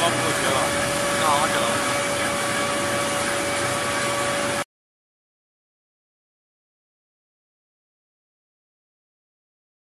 Oh my God.